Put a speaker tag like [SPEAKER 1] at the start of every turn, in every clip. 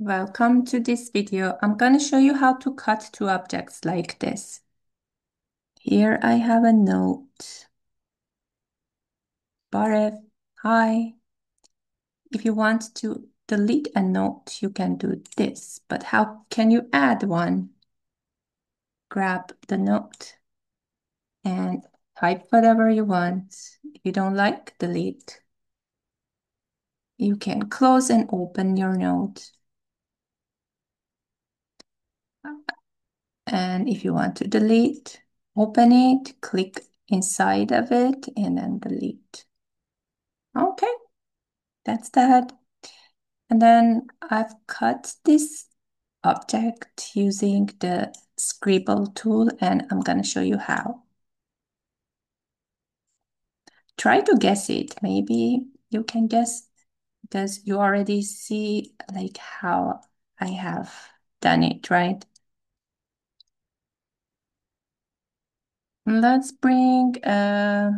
[SPEAKER 1] Welcome to this video. I'm going to show you how to cut two objects like this. Here I have a note. Barev, hi. If you want to delete a note, you can do this. But how can you add one? Grab the note and type whatever you want. If you don't like, delete. You can close and open your note. And if you want to delete, open it, click inside of it, and then delete. Okay, that's that. And then I've cut this object using the scribble tool, and I'm gonna show you how. Try to guess it. Maybe you can guess because you already see like how I have done it, right? Let's bring, uh,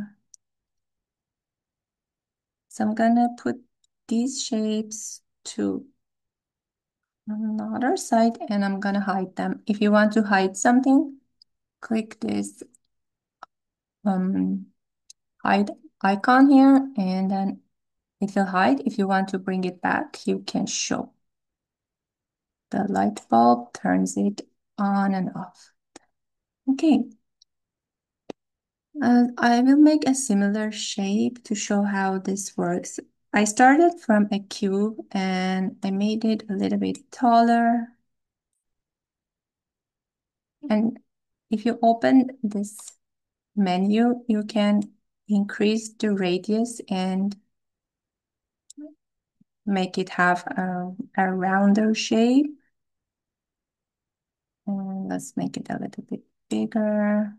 [SPEAKER 1] so I'm gonna put these shapes to another side and I'm gonna hide them. If you want to hide something, click this um, hide icon here and then it will hide. If you want to bring it back, you can show. The light bulb turns it on and off. Okay. Uh, I will make a similar shape to show how this works. I started from a cube and I made it a little bit taller. And if you open this menu, you can increase the radius and make it have a, a rounder shape. Let's make it a little bit bigger.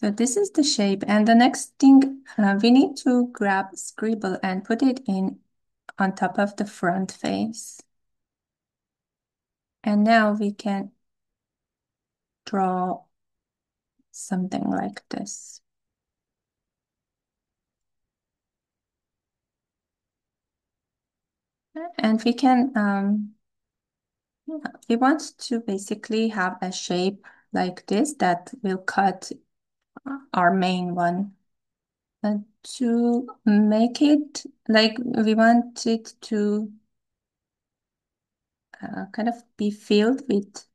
[SPEAKER 1] So this is the shape. And the next thing, uh, we need to grab Scribble and put it in on top of the front face. And now we can draw something like this. And we can, um, we want to basically have a shape like this that will cut our main one. And to make it like we want it to uh, kind of be filled with,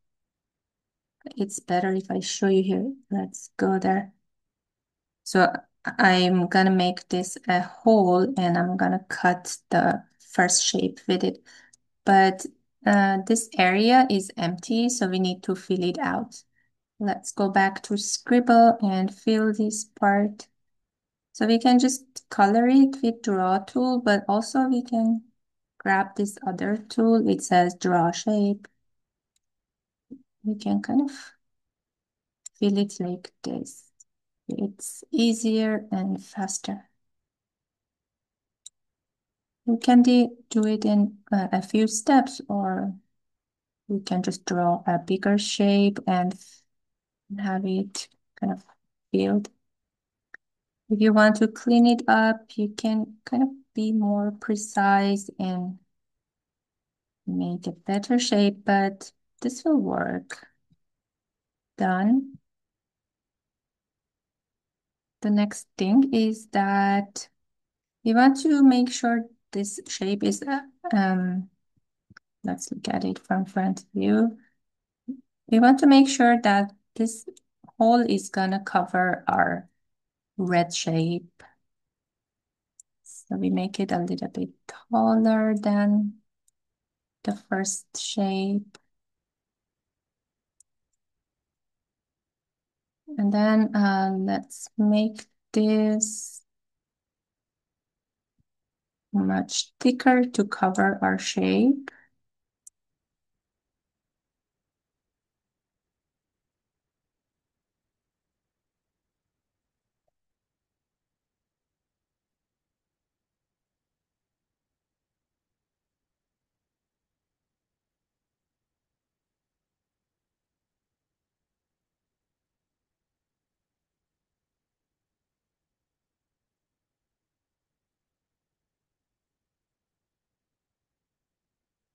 [SPEAKER 1] it's better if I show you here. Let's go there. So I'm gonna make this a hole and I'm gonna cut the first shape with it. But uh, this area is empty, so we need to fill it out. Let's go back to Scribble and fill this part. So we can just color it with draw tool, but also we can grab this other tool. It says draw shape. We can kind of fill it like this. It's easier and faster. You can do it in uh, a few steps or you can just draw a bigger shape and have it kind of filled. If you want to clean it up, you can kind of be more precise and make a better shape, but this will work. Done. The next thing is that you want to make sure this shape is, um, let's look at it from front view. We want to make sure that this hole is gonna cover our red shape. So we make it a little bit taller than the first shape. And then uh, let's make this much thicker to cover our shape.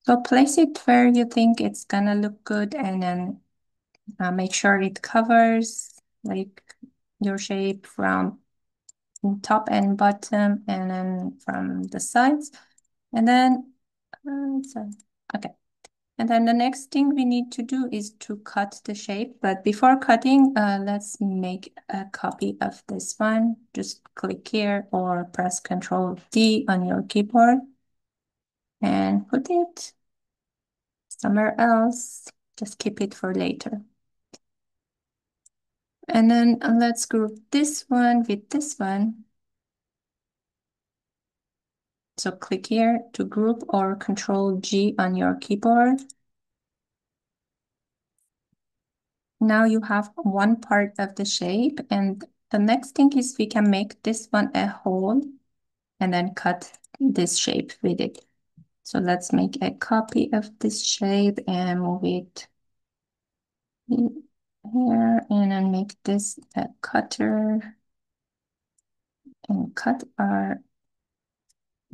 [SPEAKER 1] So place it where you think it's gonna look good and then uh, make sure it covers like your shape from top and bottom and then from the sides. And then uh, so, okay. And then the next thing we need to do is to cut the shape. But before cutting uh, let's make a copy of this one. Just click here or press ctrl D on your keyboard and put it somewhere else just keep it for later and then uh, let's group this one with this one So click here to group or control G on your keyboard. Now you have one part of the shape and the next thing is we can make this one a hole and then cut this shape with it. So let's make a copy of this shape and move it here and then make this a cutter and cut our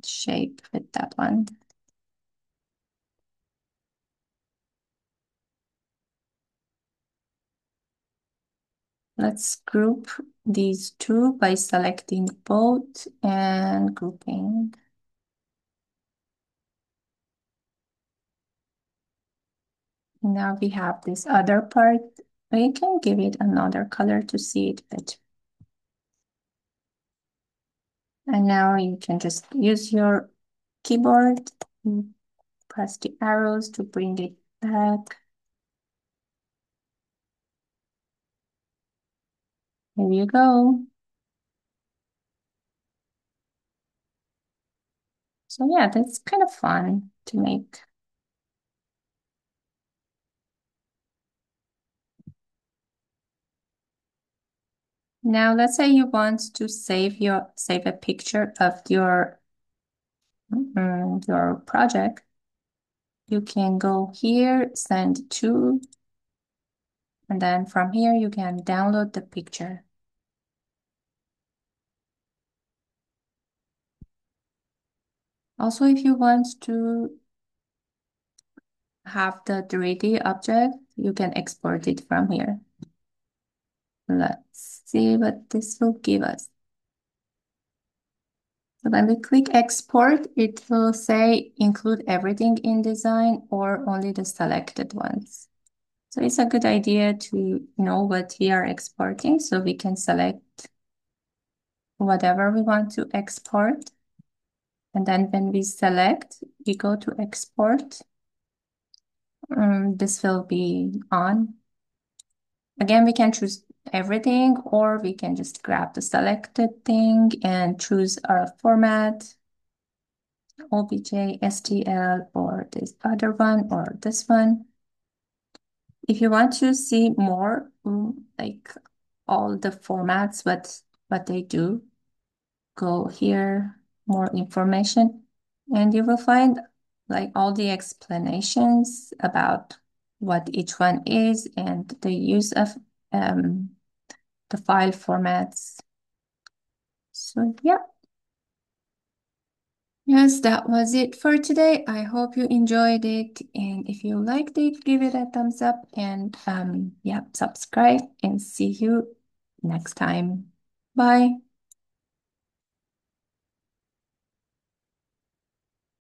[SPEAKER 1] shape with that one. Let's group these two by selecting both and grouping. Now we have this other part. We can give it another color to see it better. And now you can just use your keyboard, press the arrows to bring it back. Here you go. So yeah, that's kind of fun to make. Now let's say you want to save your save a picture of your um, your project. You can go here, send to, and then from here you can download the picture. Also, if you want to have the 3D object, you can export it from here. Let's see what this will give us. So when we click export, it will say include everything in design or only the selected ones. So it's a good idea to know what we are exporting so we can select whatever we want to export. And then when we select, we go to export. Um, this will be on. Again, we can choose everything or we can just grab the selected thing and choose our format, OBJ, STL, or this other one, or this one. If you want to see more, mm, like all the formats, what, what they do, go here, more information, and you will find like all the explanations about what each one is and the use of um, the file formats. So yeah. Yes, that was it for today. I hope you enjoyed it. And if you liked it, give it a thumbs up and um, yeah, subscribe and see you next time. Bye.